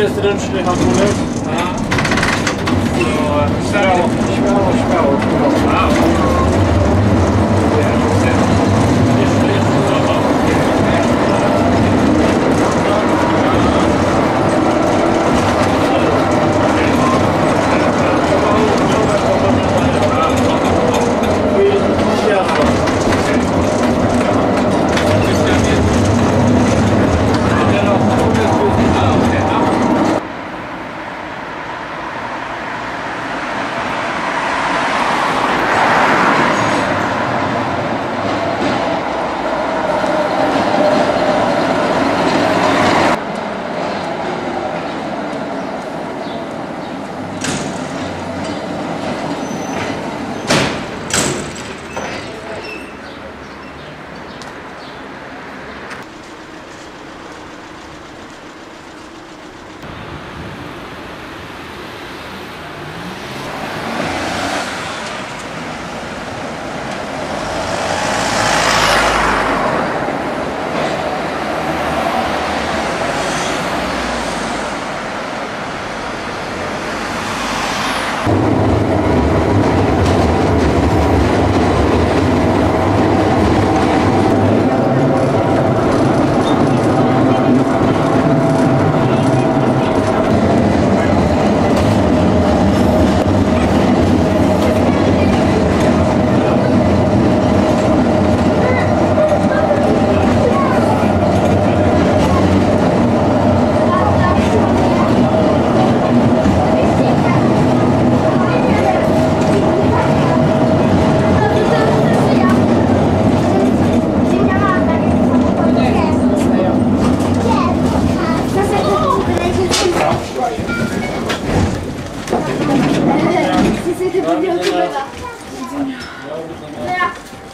ես դրան չնեհակում եմ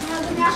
你要增加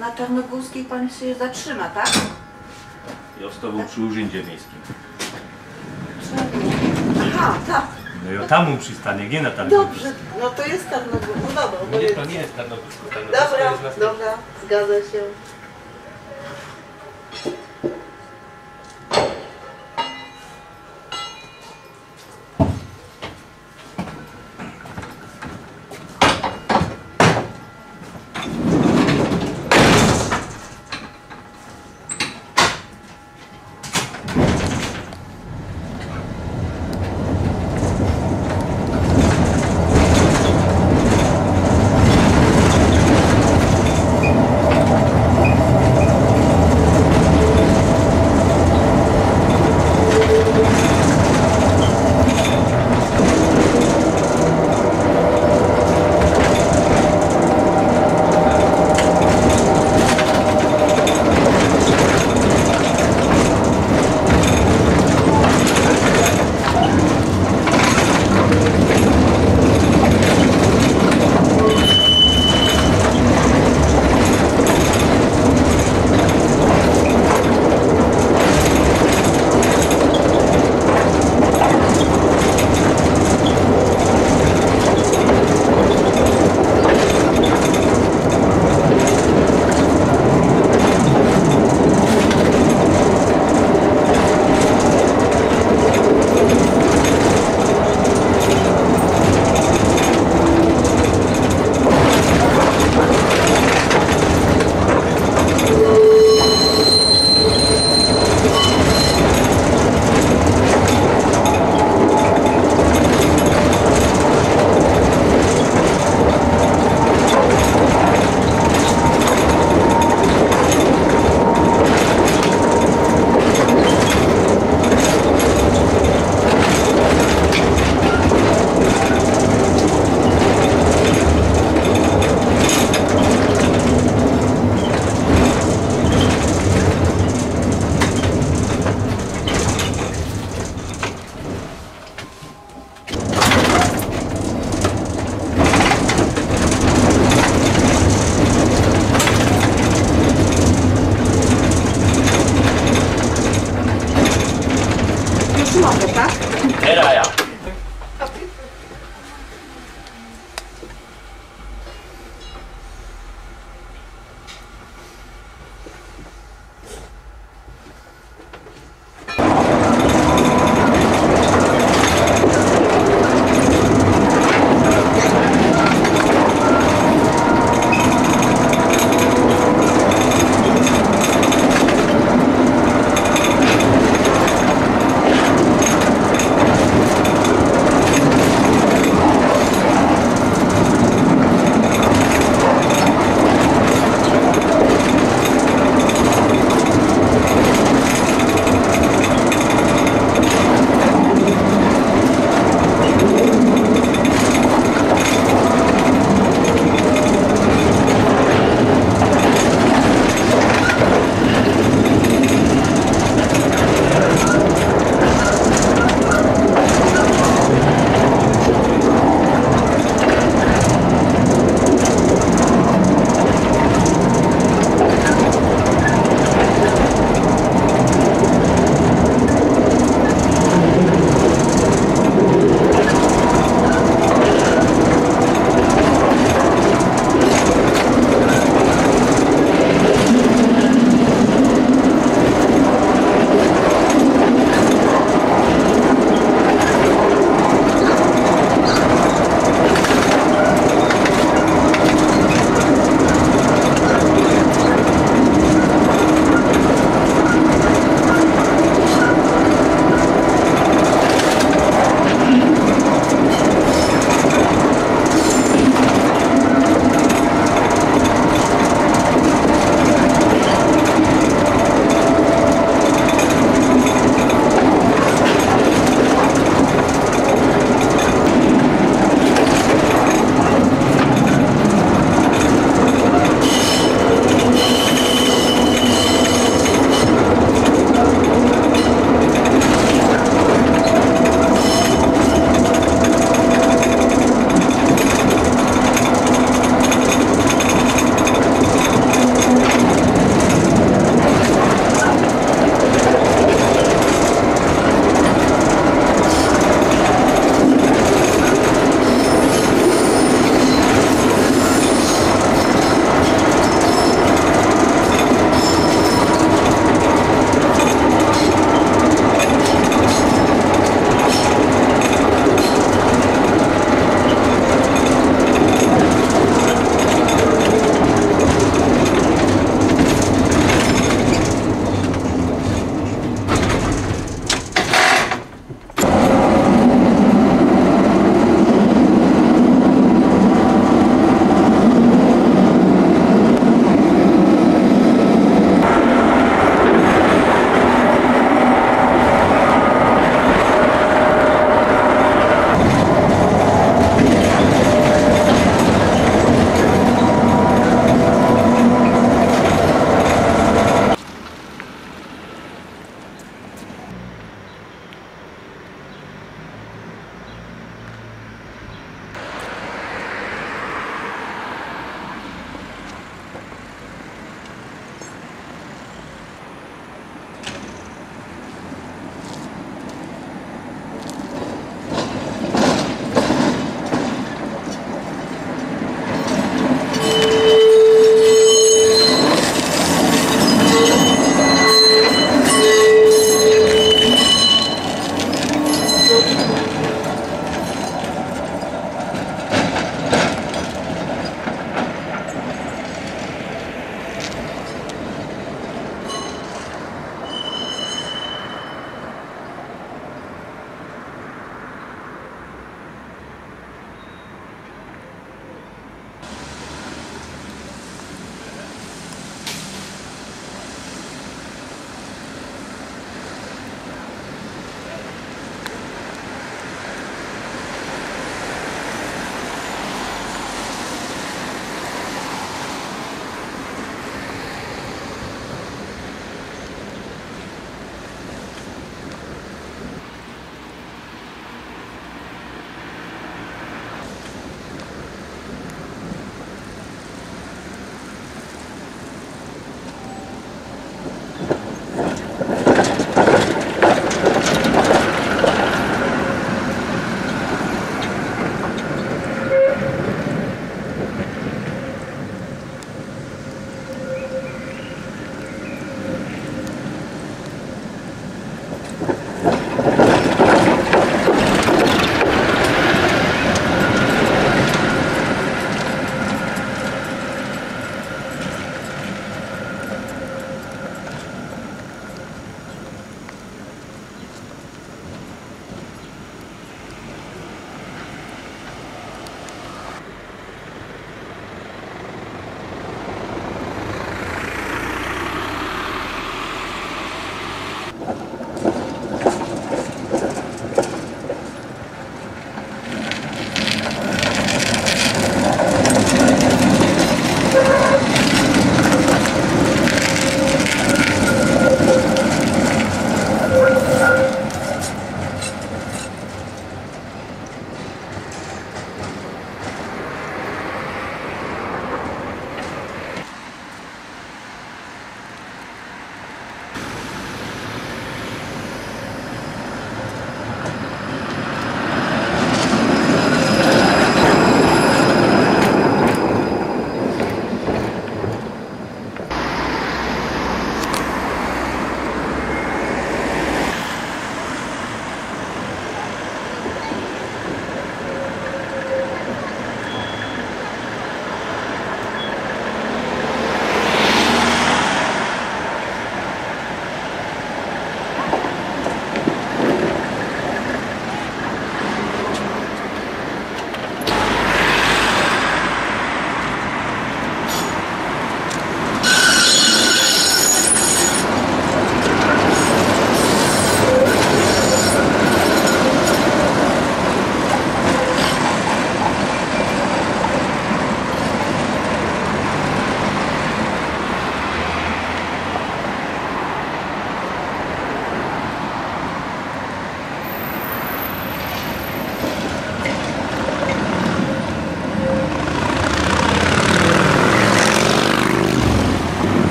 na Czarnogórskiej pan się zatrzyma, tak? Ja z tobą przy urzędzie miejskim. Aha, tak. No ja tam mu przystanie, nie na tam. Dobrze, no to jest Tarnogórska. No dobra, Nie, to nie jest. Tarnogórsko Dobra, dobra, zgadza się.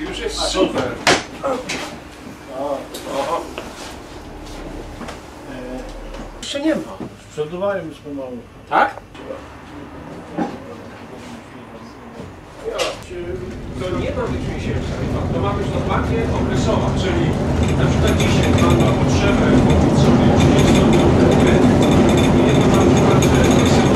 już jest, już jest super. Jeszcze nie ma. Sprzedawają już pomału. Tak? To nie ma być miesięczna, to ma być normalnie okresowa, czyli na przykład dzisiaj mam na potrzebę kupić sobie 30 i jedno na przykład,